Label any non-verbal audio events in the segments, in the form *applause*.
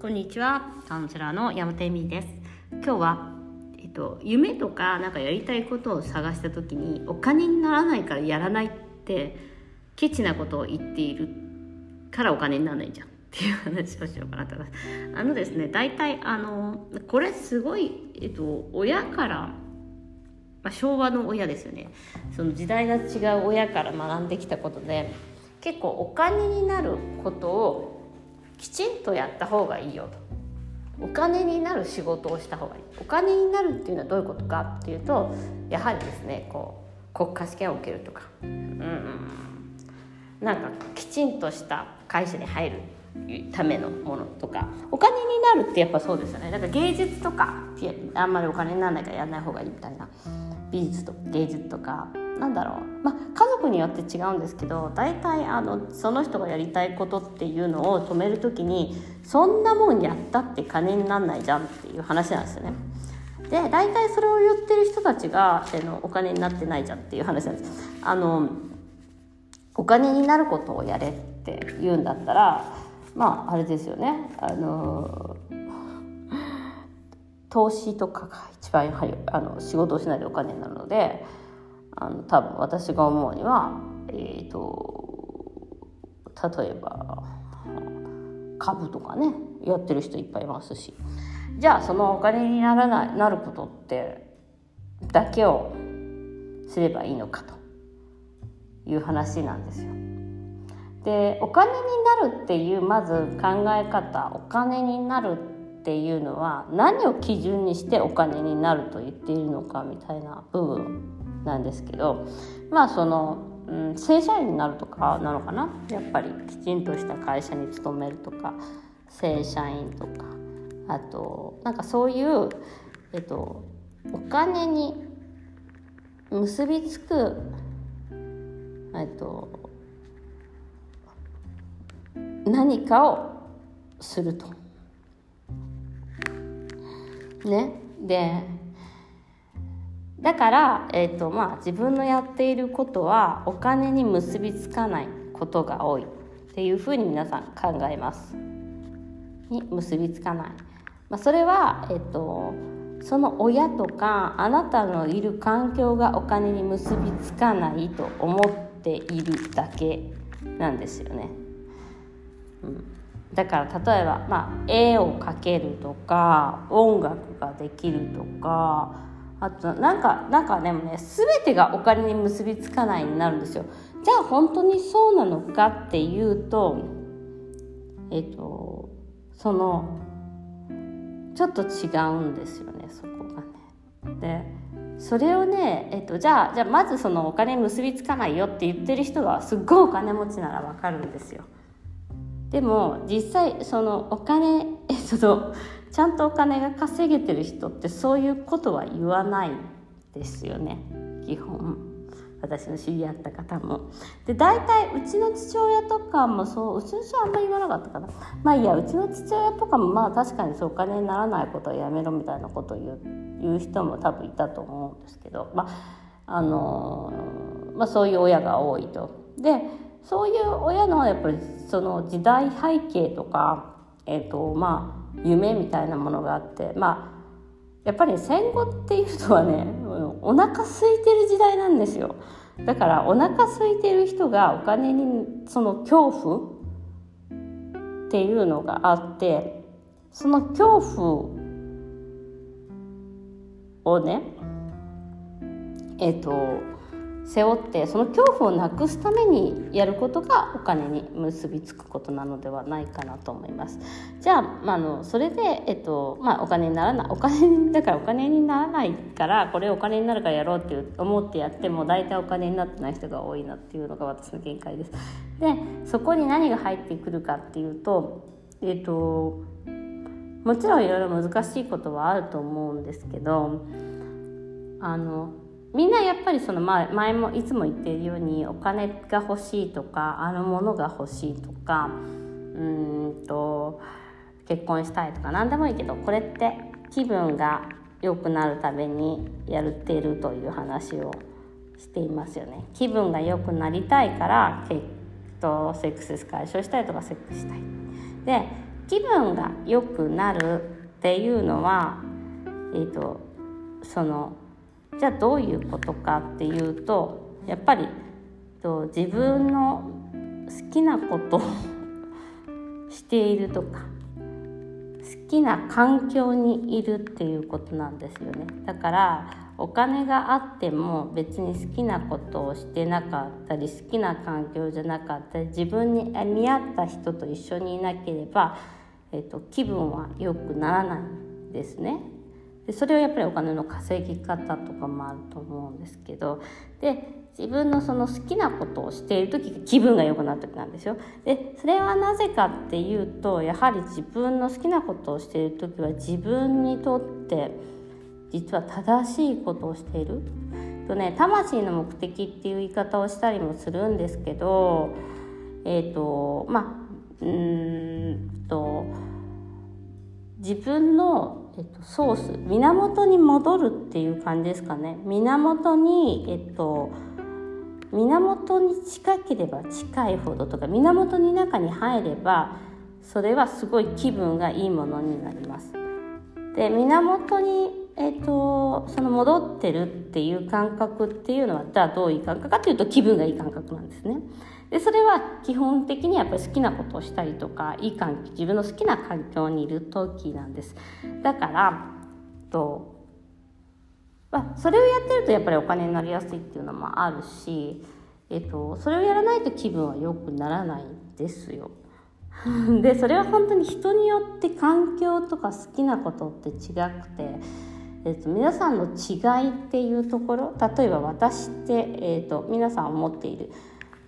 こんにちはカウンセラーの山田恵美です。今日は、えっと、夢とかなんかやりたいことを探した時にお金にならないからやらないってケチなことを言っているからお金にならないじゃんっていう話をしようかなと思います。あのですね大体あのこれすごい、えっと、親からまあ、昭和の親ですよね。その時代が違う親から学んできたことで結構お金になることをきちんとやった方がいいよと。お金になる仕事をした方がいい。お金になるっていうのはどういうことかっていうとやはりですねこう国家試験を受けるとか。うん。なんかきちんとした会社に入るためのものとか。お金になるってやっぱそうですよね。だから芸術とかあんまりお金にならないからやらない方がいいみたいな。美術とか芸術とか。なんだろう、まあ、家族によって違うんですけど大体あのその人がやりたいことっていうのを止める時にそんなもんやったって金になんないじゃんっていう話なんですよね。で大体それを言ってる人たちがあのお金になってないじゃんっていう話なんです。あのお金になることをやれって言うんだったらまああれですよねあの投資とかが一番やはりあの仕事をしないでお金になるのであの多分私が思うには、えーと、例えば株とかねやってる人いっぱいいますしじゃあそのお金にならないなることってだけをすればいいのかという話なんですよ。でお金になるっていうまず考え方お金になるっていうのは何を基準にしてお金になると言っているのかみたいな部分なんですけどまあその、うん、正社員になるとかなのかな？やっぱりきちんとした会社に勤めるとか正社員とかあとなんかそういう、えっと、お金に結びつくえっと何かをすると。ね、でだから、えーとまあ、自分のやっていることはお金に結びつかないことが多いっていうふうに皆さん考えます。に結びつかない。まあ、それは、えーと、その親とかあなたのいる環境がお金に結びつかないと思っているだけなんですよね。うん、だから例えば、まあ、絵を描けるとか音楽ができるとかあとなんかなんかでもね全てがお金に結びつかないになるんですよ。じゃあ本当にそうなのかっていうとえっ、とそのちょっと違うんですよねそこがね。でそれをね、えっと、じゃあじゃあまずそのお金結びつかないよって言ってる人がすっごいお金持ちならわかるんですよ。でも実際そのお金 *laughs* えっとちゃんとお金が稼げてる人ってそういうことは言わないですよね。基本。私の知り合った方も。で大体うちの父親とかもそううちの父親あんまり言わなかったかな。まあいいやうちの父親とかもまあ確かにそうお金にならないことはやめろみたいなことを言う言う人も多分いたと思うんですけど。まああのまあそういう親が多いと。でそういう親のやっぱりその時代背景とか、えーとまあ、夢みたいなものがあってまあやっぱり戦後っていうのはねお腹空いてる時代なんですよ。だからお腹空いてる人がお金にその恐怖っていうのがあってその恐怖をねえっ、ー、と背負ってその恐怖をなくすためにやることがお金に結びつくことなのではないかなと思います。じゃあ,、まあ、あのそれで、えっとまあ、お金にならないお金だからお金にならないからこれお金になるからやろうって思ってやっても大体お金になってない人が多いなっていうのが私の見解です。でそこに何が入ってくるかっていうと,、えっともちろんいろいろ難しいことはあると思うんですけどあのみんなやっぱりその前前もいつも言ってるようにお金が欲しいとかあのものが欲しいとかうんと結婚したいとか何でもいいけどこれって気分が良くなるためにやっているという話をしていますよね。気分が良くなりたいから結とセックス解消したいとかセックスしたい。で気分が良くなるっていうのは、えーと、そのじゃあどういうことかっていうとやっぱり自分の好きなことを *laughs* しているとか好きな環境にいるっていうことなんですよねだからお金があっても別に好きなことをしてなかったり好きな環境じゃなかったり自分に見合った人と一緒にいなければ、えーと、気分は良くならないですね。でそれはやっぱりお金の稼ぎ方とかもあると思うんですけどで自分のその好きなことをしている時気分が良くなる時なんですよ。でそれはなぜかっていうとやはり自分の好きなことをしている時は自分にとって実は正しいことをしている。とね魂の目的っていう言い方をしたりもするんですけどえっ、ー、とまあうんと自分の、えっと、ソース源に戻るっていう感じですかね源にえっと源に近ければ近いほどとか源に中に入ればそれはすごい気分がいいものになります。で源に、えーと、その戻ってるっていう感覚っていうのはじゃあどういう感覚かというと気分がいい感覚なんですね。でそれは基本的にやっぱり好きなことをしたりとかいい環境自分の好きな環境にいる時なんです。だからとまあ、それをやってるとやっぱりお金になりやすいっていうのもあるし、えっと、それをやらないと気分は良くならないんですよ。*laughs* でそれは本当に人によって環境とか好きなことって違くて、えっと、皆さんの違いっていうところ例えば私って、えっと、皆さん思っている、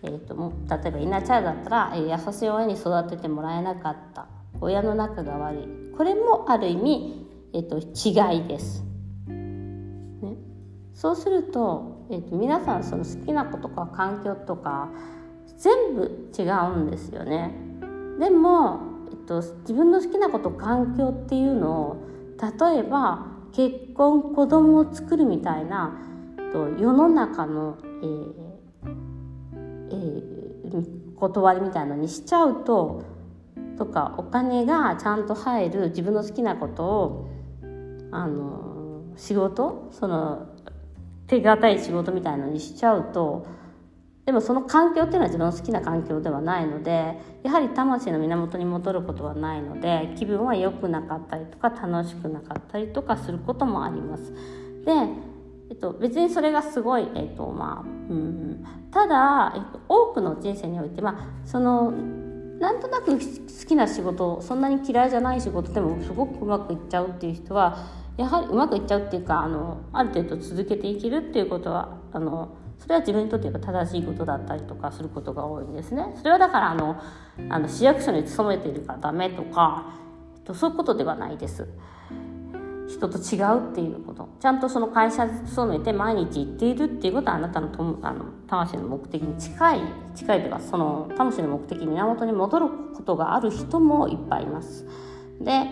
えっと、例えばイナチャイだったら、え優しい親に育ててもらえなかった親の仲が悪いこれもある意味、えっと、違いです。ねそうすると,、えーと、皆さんその好きなことか環境とか全部違うんですよね。でも、えっと、自分の好きなこと環境っていうのを例えば結婚子供を作るみたいなと世の中の、えーえー、断りみたいのにしちゃうととかお金がちゃんと入る自分の好きなことをあの仕事その手堅い仕事みたいのにしちゃうとでもその環境っていうのは自分の好きな環境ではないのでやはり魂の源に戻ることはないので気分は良くなかったりとか楽しくなかったりとかすることもあります。でえっと、別にそれがすごい、えっとまあうん、ただ、えっと、多くの人生において、まあ、そのなんとなく好きな仕事そんなに嫌いじゃない仕事でもすごくうまくいっちゃうっていう人はやはりうまくいっちゃうっていうかあのある程度続けていけるっていうことはあのそれは自分にとってやっぱ正しいことだったりとかすることが多いんですね。それはだからあのあの市役所に勤めているからダメとかえっとそういうことではないです。人と違うっていうことちゃんとその会社勤めて毎日行っているっていうことはあなたのとあの魂の目的に近い近いというかその魂の目的源に戻ることがある人もいっぱいいます。で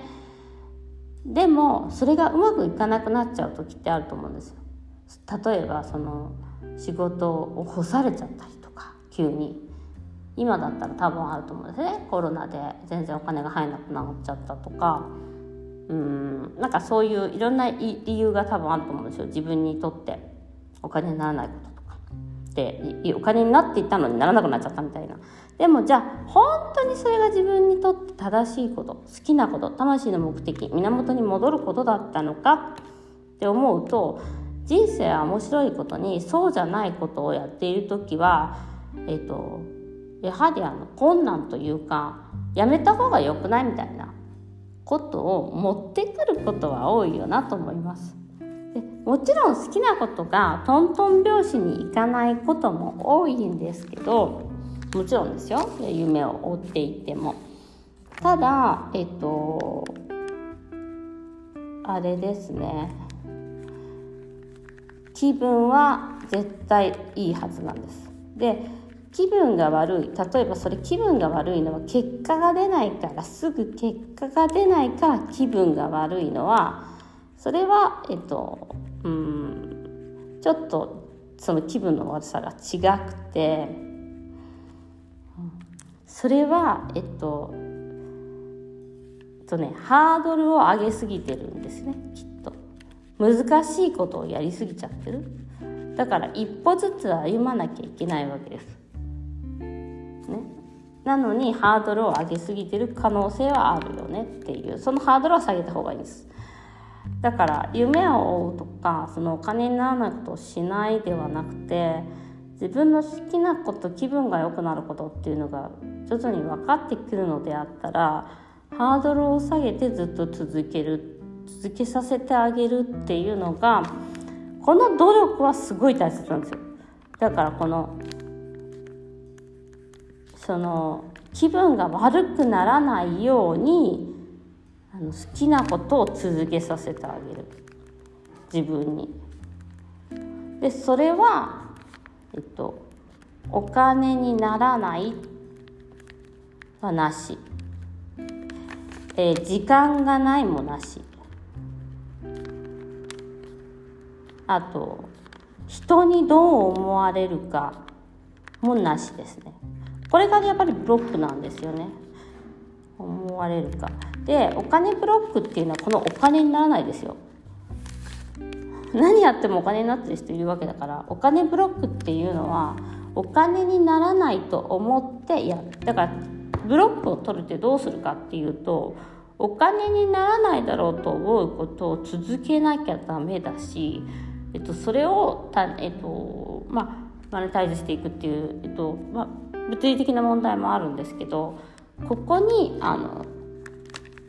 でもそれがうまくいかなくなっちゃう時ってあると思うんですよ。例えばその仕事を干されちゃったりとか急に今だったら多分あると思うんですねコロナで全然お金が入らなくなっちゃったとかうん。なんかそういういろんな理由が多分あると思うんですよ。自分にとって。お金にならないこととか。でお金になっていったのにならなくなっちゃったみたいな。でもじゃあ本当にそれが自分にとって正しいこと好きなこと魂の目的源に戻ることだったのか？って思うと人生は面白いことにそうじゃないことをやっている時は、えーと、やはりあの困難というかやめた方が良くないみたいな。ことを持ってくることは多いよなと思います。でもちろん好きなことがトントン拍子にいかないことも多いんですけどもちろんですよ。夢を追っていても。ただえっとあれですね。気分は絶対いいはずなんです。で気分が悪い。例えばそれ気分が悪いのは結果が出ないからすぐ結果が出ないから気分が悪いのはそれはえっとうんちょっとその気分の悪さが違くてそれはえっととねハードルを上げすぎてるんですねきっと。難しいことをやりすぎちゃってる。だから一歩ずつ歩まなきゃいけないわけです、なのにハードルを上げすぎてる可能性はあるよねっていう。そのハードルは下げた方がいいんです。だから夢を追うとかそのお金にならないことをしないではなくて自分の好きなこと気分が良くなることっていうのが徐々に分かってくるのであったらハードルを下げてずっと続ける続けさせてあげるっていうのがこの努力はすごい大切なんですよ。だからこのその気分が悪くならないようにあの好きなことを続けさせてあげる。自分に。でそれは、えっと、お金にならないはなし、えー、時間がないもなし。あと人にどう思われるかもなしですね。これがやっぱりブロックなんですよね。思われるか。でお金ブロックっていうのはこのお金にならないですよ。何やってもお金になってる人いるわけだからお金ブロックっていうのはお金にならないと思ってやる。だからブロックを取るってどうするかっていうとお金にならないだろうと思うことを続けなきゃダメだし、えっと、それをた、えっとまあ、マネタイズしていくっていう、えっとまあ、物理的な問題もあるんですけどここにあの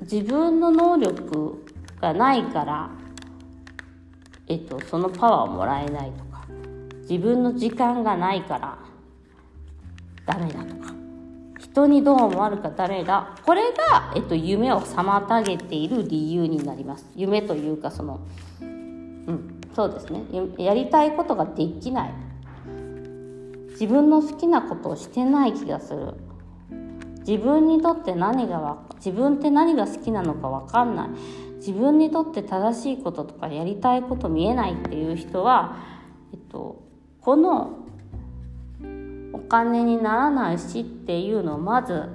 自分の能力がないから、えっと、そのパワーをもらえないとか自分の時間がないからダメだとか人にどう思われるかダメだ。これが、えっと、夢を妨げている理由になります。夢というかそのうんそうですね。やりたいことができない。自分の好きなことをしてない気がする自分にとって何が自分って何が好きなのか分かんない自分にとって正しいこととかやりたいこと見えないっていう人は、えっと、このお金にならないしっていうのをまず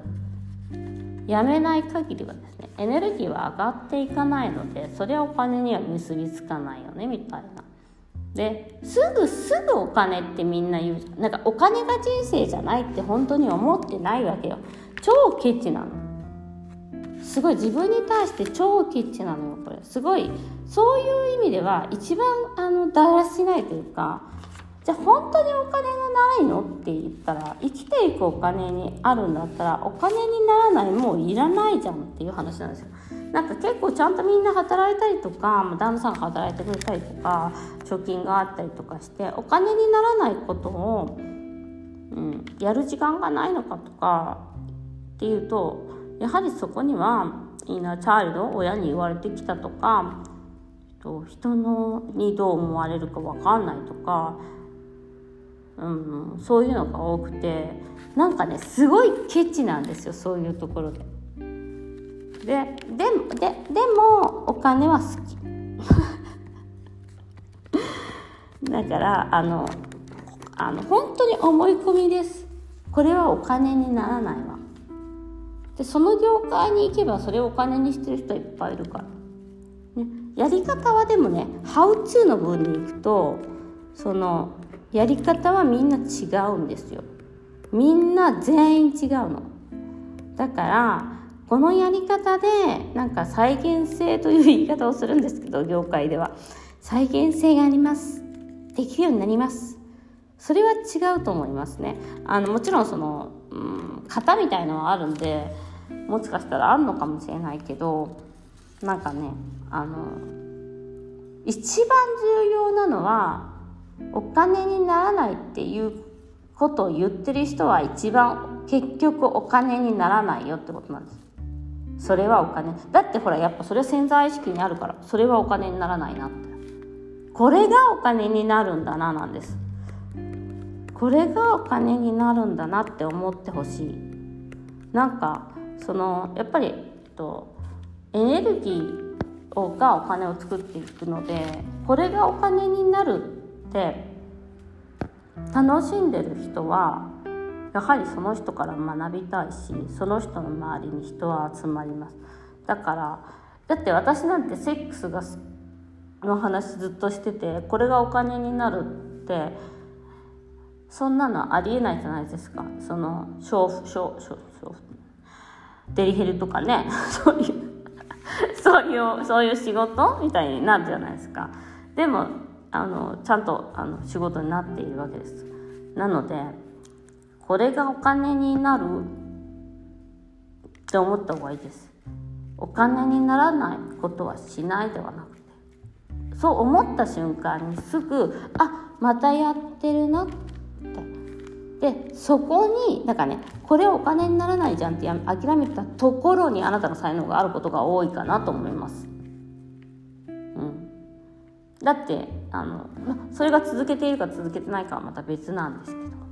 やめない限りはですねエネルギーは上がっていかないのでそれはお金には結びつかないよねみたいな。ですぐすぐお金ってみんな言うじゃん。なんかお金が人生じゃないって本当に思ってないわけよ。超ケチなの。すごい自分に対して超ケチなのよこれ。すごいそういう意味では一番あのだらしないというかじゃあ本当にお金がないのって言ったら生きていくお金にあるんだったらお金にならないもういらないじゃんっていう話なんですよ。なんか結構ちゃんとみんな働いたりとか旦那さんが働いてくれたりとか貯金があったりとかしてお金にならないことを、うん、やる時間がないのかとかっていうとやはりそこにはインナーチャイルド親に言われてきたとか人のにどう思われるか分かんないとか、うん、そういうのが多くてなんかねすごいケチなんですよそういうところで。ででででもお金は好き。*laughs* だからあのあの本当に思い込みですこれはお金にならないわでその業界に行けばそれをお金にしてる人いっぱいいるから、ね、やり方はでもね「ハウツーの分に行くとそのやり方はみんな違うんですよ。みんな全員違うの。だからこのやり方でなんか再現性という言い方をするんですけど業界では。再現性があります。できるようになります。それは違うと思いますね。あのもちろんその、うん、型みたいのはあるんでもしかしたらあるのかもしれないけどなんかねあの一番重要なのはお金にならないっていうことを言ってる人は一番結局お金にならないよってことなんです。それはお金。だってほらやっぱそれは潜在意識にあるから。それはお金にならないなって。これがお金になるんだななんです。これがお金になるんだなって思ってほしい。なんかそのやっぱり、えっと、エネルギーがお金を作っていくのでこれがお金になるって楽しんでる人はやはりその人から学びたいしその人の周りに人は集まります。だからだって私なんてセックスがの話ずっとしててこれがお金になるってそんなのありえないじゃないですか。その娼婦娼婦デリヘルとかね。*laughs* そういうそういうそういう仕事みたいになるじゃないですか。でもあのちゃんとあの仕事になっているわけです。なのでこれがお金になるって思った方がいいです。お金にならないことはしないではなくて。そう思った瞬間にすぐあまたやってるなって。でそこにだからねこれお金にならないじゃんって諦めたところにあなたの才能があることが多いかなと思います。うん、だってあのそれが続けているか続けてないかはまた別なんですけど。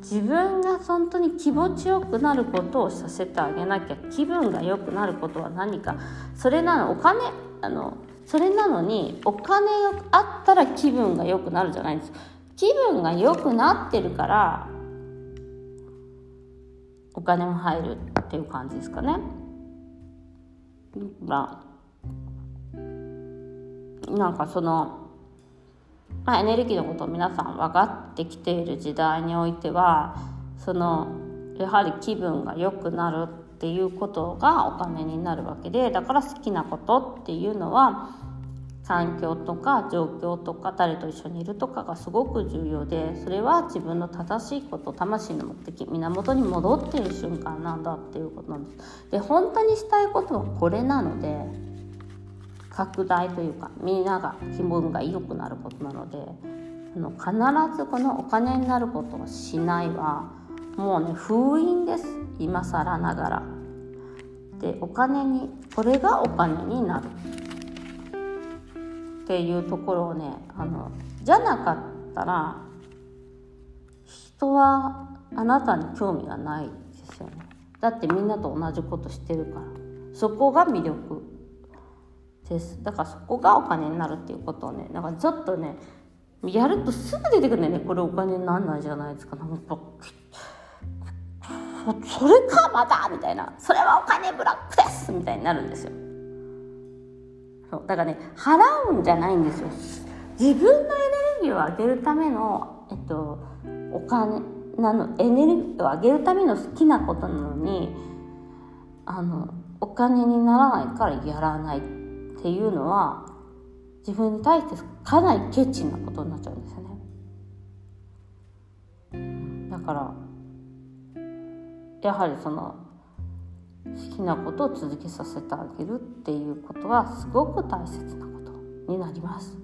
自分が本当に気持ちよくなることをさせてあげなきゃ気分が良くなることは何か。それなのお金あのそれなのにお金があったら気分が良くなるじゃないんです。気分が良くなってるからお金も入るっていう感じですかね。まあ、なんかその、まあ、エネルギーのことを皆さん分かってきている時代においてはそのやはり気分が良くなるっていうことがお金になるわけでだから好きなことっていうのは環境とか状況とか誰と一緒にいるとかがすごく重要でそれは自分の正しいこと魂の目的源に戻っている瞬間なんだっていうことなんです。で本当にしたいことはこれなので拡大というかみんなが気分が良くなることなのであの必ずこのお金になることをしないはもうね封印です今更ながら。でお金にこれがお金になる。っていうところをねあのじゃなかったら人はあなたに興味がないですよねだってみんなと同じことしてるからそこが魅力です。だからそこがお金になるっていうことをねなんかちょっとねやるとすぐ出てくるんだよね。これお金になんないじゃないですか。なんかそれかまだみたいな。それはお金ブラックですみたいになるんですよ。そう。だからね払うんじゃないんですよ。自分のエネルギーを上げるための、えっと、お金なのエネルギーを上げるための好きなことなのにあのお金にならないからやらない。っていうのは自分に対してかなりケチなことになっちゃうんですよね。だからやはりその好きなことを続けさせてあげるっていうことはすごく大切なことになります。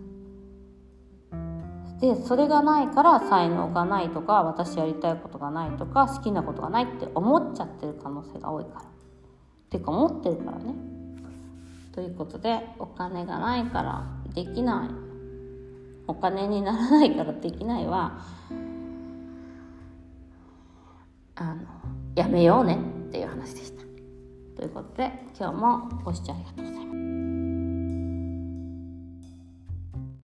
でそれがないから才能がないとか私やりたいことがないとか好きなことがないって思っちゃってる可能性が多いから。っていうか思ってるからね。ということでお金がないからできないお金にならないからできないはあのやめようねっていう話でした。ということで今日もご視聴ありがとうございます。